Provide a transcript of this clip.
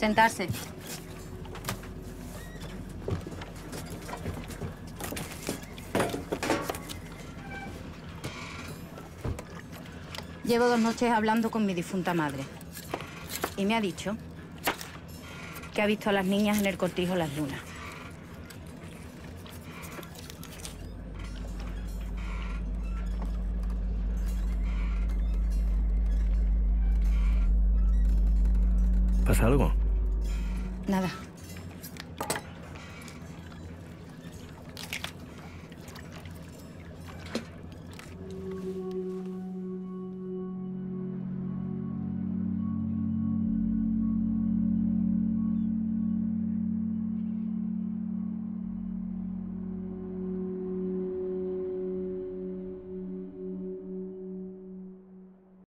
Sentarse. Llevo dos noches hablando con mi difunta madre. Y me ha dicho que ha visto a las niñas en el cortijo Las Lunas. ¿Pasa algo? Nada.